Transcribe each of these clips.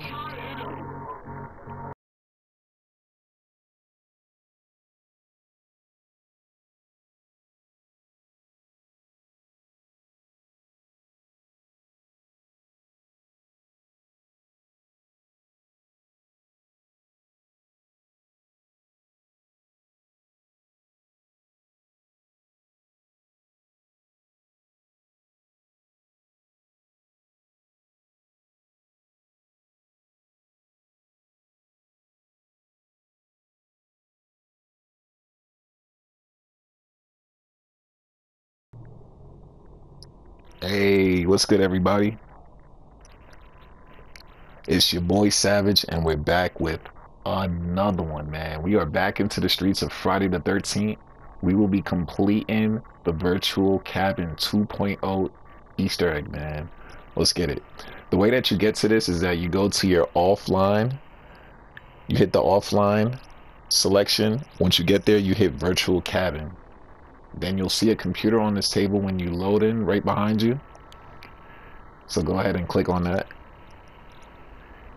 Come Hey, what's good, everybody? It's your boy Savage, and we're back with another one, man. We are back into the streets of Friday the 13th. We will be completing the Virtual Cabin 2.0 Easter egg, man. Let's get it. The way that you get to this is that you go to your offline, you hit the offline selection. Once you get there, you hit Virtual Cabin. Then you'll see a computer on this table when you load in right behind you. So go ahead and click on that.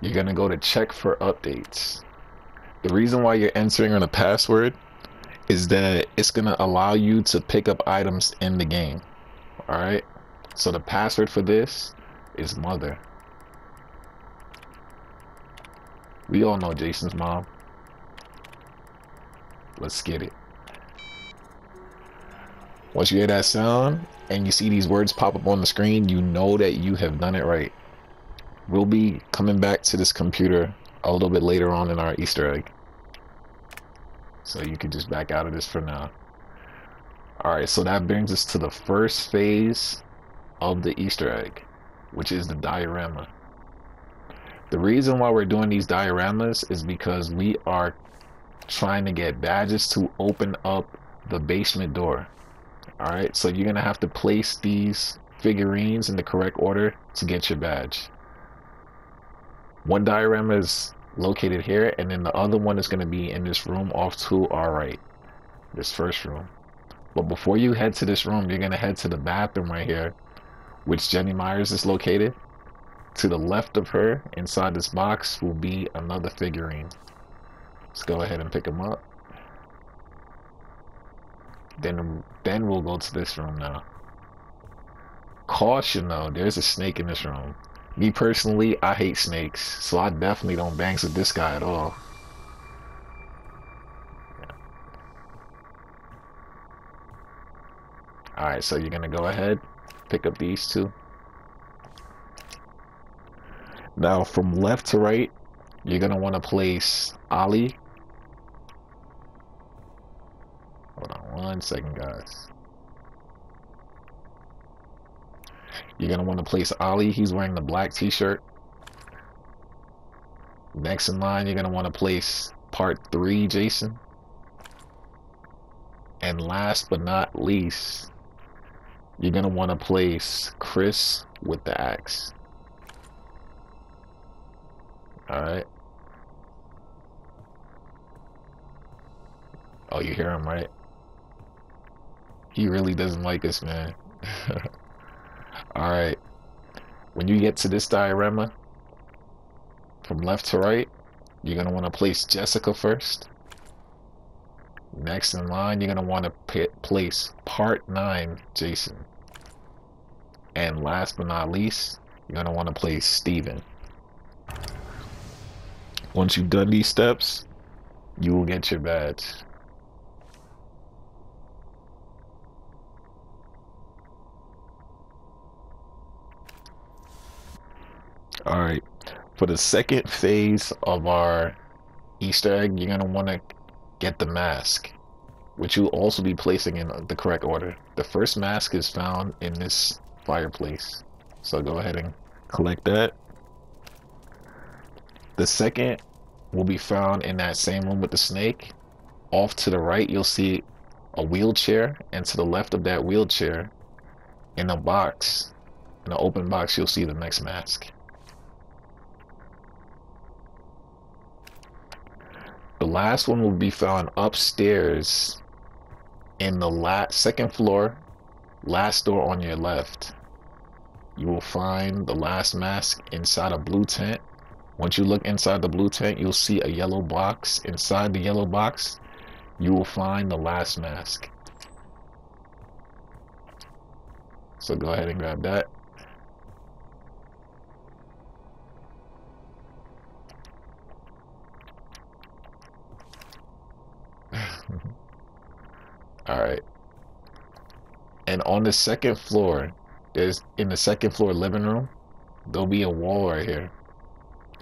You're going to go to check for updates. The reason why you're entering on a password is that it's going to allow you to pick up items in the game. All right. So the password for this is mother. We all know Jason's mom. Let's get it. Once you hear that sound and you see these words pop up on the screen, you know that you have done it right. We'll be coming back to this computer a little bit later on in our Easter egg. So you can just back out of this for now. Alright, so that brings us to the first phase of the Easter egg, which is the diorama. The reason why we're doing these dioramas is because we are trying to get badges to open up the basement door. Alright, so you're going to have to place these figurines in the correct order to get your badge. One diorama is located here, and then the other one is going to be in this room off to our right. This first room. But before you head to this room, you're going to head to the bathroom right here, which Jenny Myers is located. To the left of her, inside this box, will be another figurine. Let's go ahead and pick them up. Then then we'll go to this room now. Caution though, there's a snake in this room. Me personally, I hate snakes, so I definitely don't bangs with this guy at all. Alright, so you're gonna go ahead, pick up these two. Now from left to right, you're gonna want to place Ali Hold on one second, guys. You're going to want to place Ali. He's wearing the black t-shirt. Next in line, you're going to want to place part 3, Jason. And last but not least, you're going to want to place Chris with the axe. Alright. Oh, you hear him, right? He really doesn't like us, man. Alright. When you get to this diorama, from left to right, you're going to want to place Jessica first. Next in line, you're going to want to place part 9, Jason. And last but not least, you're going to want to place Steven. Once you've done these steps, you will get your badge. All right. For the second phase of our Easter egg, you're going to want to get the mask, which you'll also be placing in the correct order. The first mask is found in this fireplace. So go ahead and collect that. The second will be found in that same room with the snake. Off to the right, you'll see a wheelchair, and to the left of that wheelchair, in a box, in an open box, you'll see the next mask. Last one will be found upstairs in the la second floor, last door on your left. You will find the last mask inside a blue tent Once you look inside the blue tent, you'll see a yellow box. Inside the yellow box, you will find the last mask. So go ahead and grab that. All right. And on the second floor, there's in the second floor living room, there'll be a wall right here.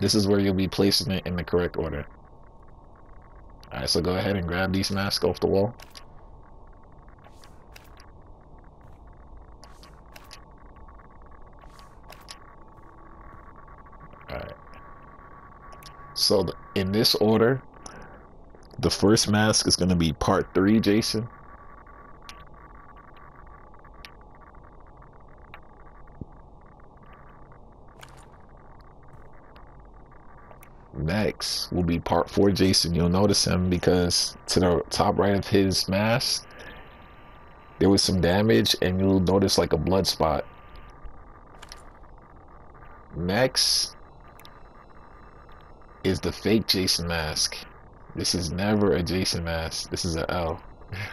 This is where you'll be placing it in the correct order. All right, so go ahead and grab these masks off the wall. All right. So in this order, the first mask is going to be part three, Jason. Next will be part four, Jason. You'll notice him because to the top right of his mask, there was some damage, and you'll notice like a blood spot. Next is the fake Jason mask. This is never a Jason mask. This is an L.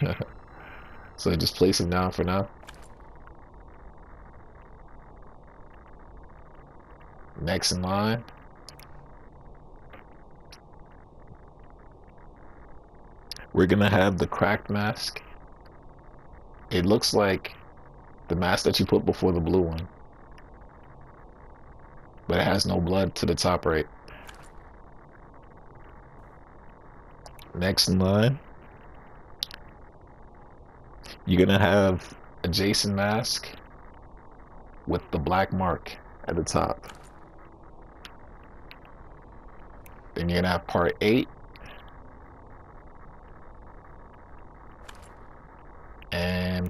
so just place him down for now. Next in line. We're gonna have the cracked mask. It looks like the mask that you put before the blue one. But it has no blood to the top right. Next in line, you're gonna have a Jason mask with the black mark at the top. Then you're gonna have part eight.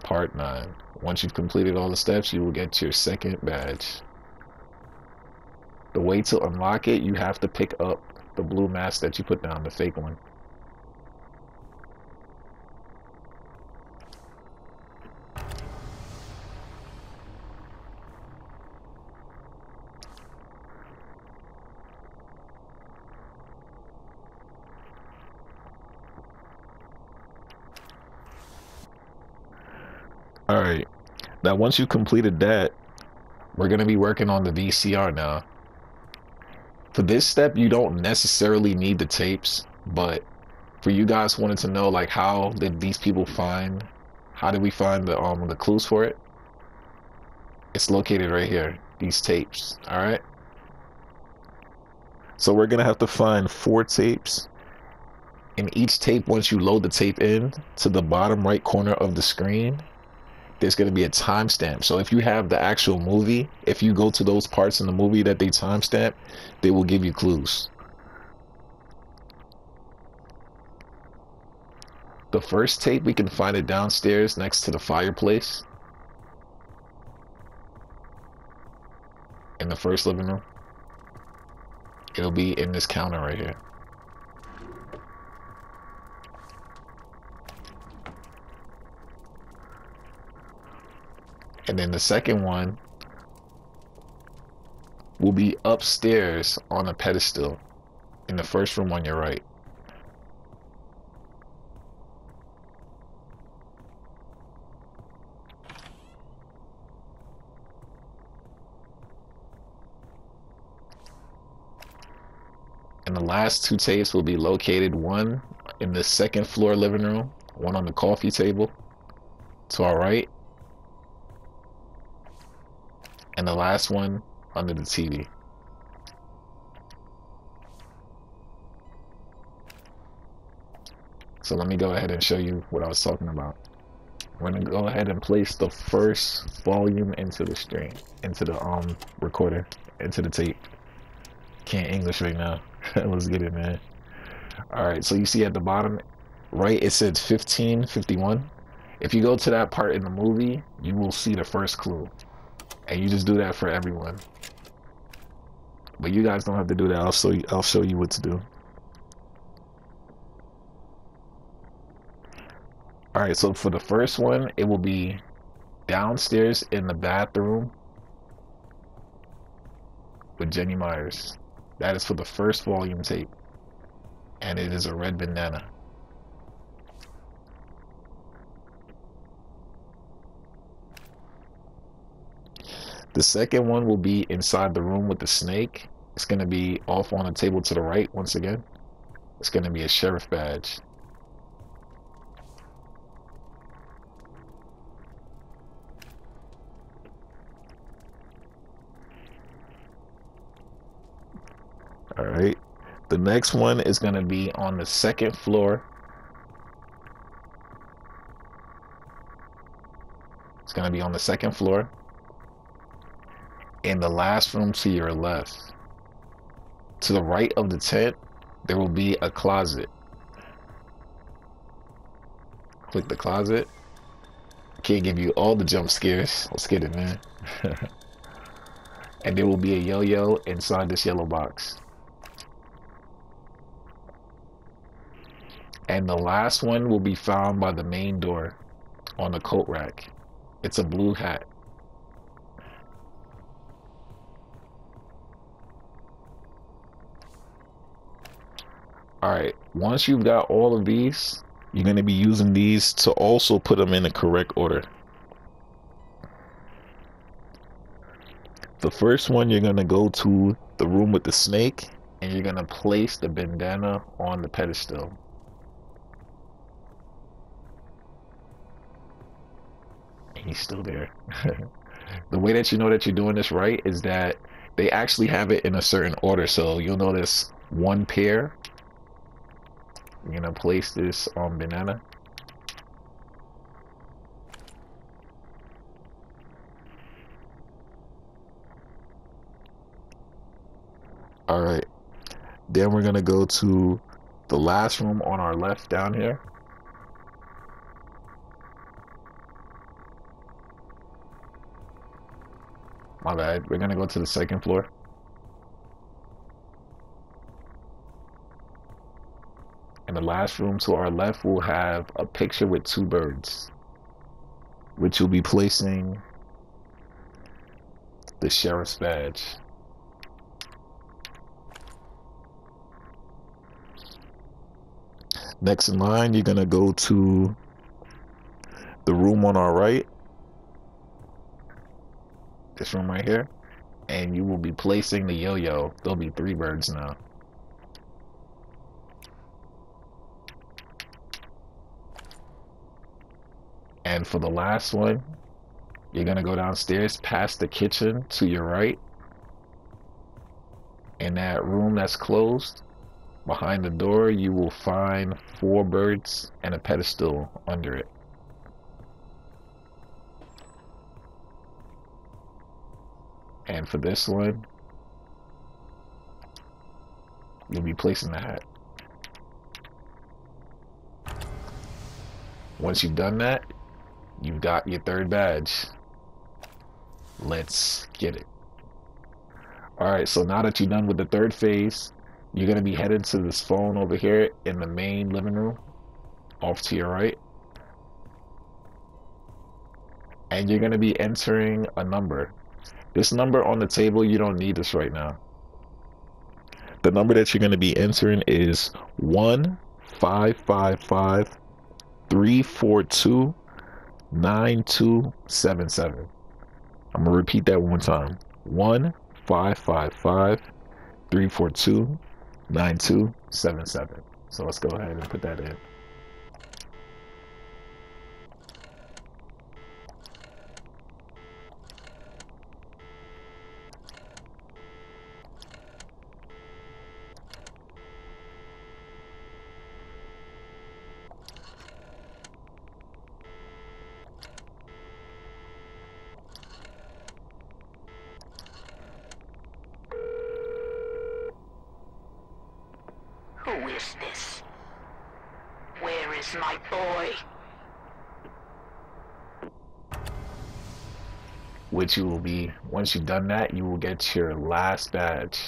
Part nine. Once you've completed all the steps, you will get your second badge. The way to unlock it, you have to pick up the blue mask that you put down, the fake one. All right. Now, once you completed that, we're going to be working on the VCR now. For this step, you don't necessarily need the tapes, but for you guys wanted to know, like, how did these people find, how did we find the, um, the clues for it? It's located right here, these tapes, all right? So we're going to have to find four tapes. And each tape, once you load the tape in to the bottom right corner of the screen, there's going to be a timestamp. So if you have the actual movie, if you go to those parts in the movie that they timestamp, they will give you clues. The first tape, we can find it downstairs next to the fireplace. In the first living room. It'll be in this counter right here. And then the second one will be upstairs on a pedestal in the first room on your right. And the last two tapes will be located one in the second floor living room, one on the coffee table to our right, and the last one under the TV. So let me go ahead and show you what I was talking about. We're gonna go ahead and place the first volume into the stream, into the um recorder, into the tape. Can't English right now. Let's get it, man. All right, so you see at the bottom, right, it says 1551. If you go to that part in the movie, you will see the first clue. And you just do that for everyone. But you guys don't have to do that. I'll show you I'll show you what to do. Alright, so for the first one, it will be downstairs in the bathroom with Jenny Myers. That is for the first volume tape. And it is a red bandana. The second one will be inside the room with the snake. It's going to be off on the table to the right once again. It's going to be a sheriff badge. All right. The next one is going to be on the second floor. It's going to be on the second floor. In the last room to your left. To the right of the tent, there will be a closet. Click the closet. Can't give you all the jump scares. Let's get it, man. and there will be a yo-yo inside this yellow box. And the last one will be found by the main door on the coat rack. It's a blue hat. Alright, once you've got all of these, you're going to be using these to also put them in the correct order. The first one, you're going to go to the room with the snake, and you're going to place the bandana on the pedestal. And he's still there. the way that you know that you're doing this right is that they actually have it in a certain order. So you'll notice one pair. You're gonna place this on banana. All right. Then we're gonna go to the last room on our left down here. My bad. We're gonna go to the second floor. And the last room to our left will have a picture with two birds, which you'll be placing the sheriff's badge. Next in line, you're gonna go to the room on our right this room right here, and you will be placing the yo-yo. There'll be three birds now. And for the last one, you're gonna go downstairs past the kitchen to your right. In that room that's closed, behind the door, you will find four birds and a pedestal under it. And for this one, you'll be placing the hat. Once you've done that, you've got your third badge. Let's get it. Alright, so now that you're done with the third phase, you're going to be headed to this phone over here in the main living room, off to your right. And you're going to be entering a number. This number on the table, you don't need this right now. The number that you're going to be entering is 1555 342 9277. I'm going to repeat that one time 1555 342 9277. So let's go ahead and put that in. Who is this? Where is my boy? Which you will be, once you've done that, you will get your last badge.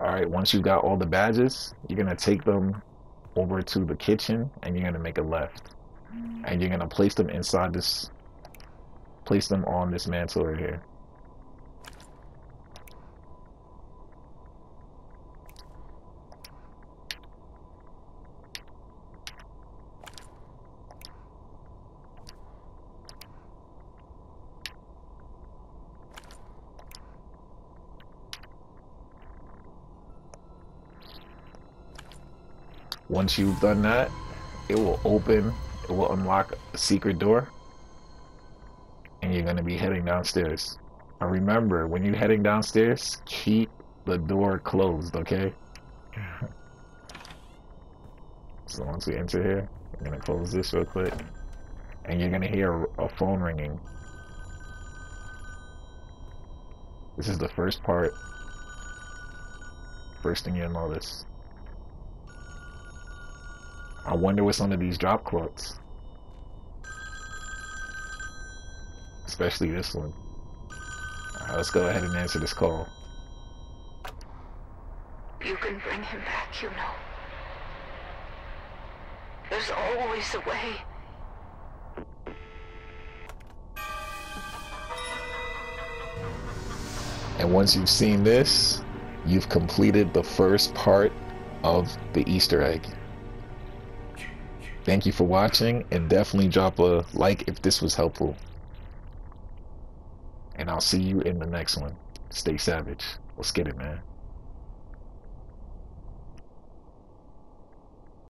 Alright, once you've got all the badges, you're going to take them over to the kitchen and you're going to make a left. And you're going to place them inside this, place them on this mantle right here. Once you've done that, it will open, it will unlock a secret door, and you're gonna be heading downstairs. Now remember, when you're heading downstairs, keep the door closed, okay? so once we enter here, I'm gonna close this real quick, and you're gonna hear a phone ringing. This is the first part. First thing you'll notice. I wonder what's under these drop quotes. Especially this one. Alright, let's go ahead and answer this call. You can bring him back, you know. There's always a way. And once you've seen this, you've completed the first part of the Easter egg. Thank you for watching and definitely drop a like if this was helpful. And I'll see you in the next one. Stay savage. Let's get it, man.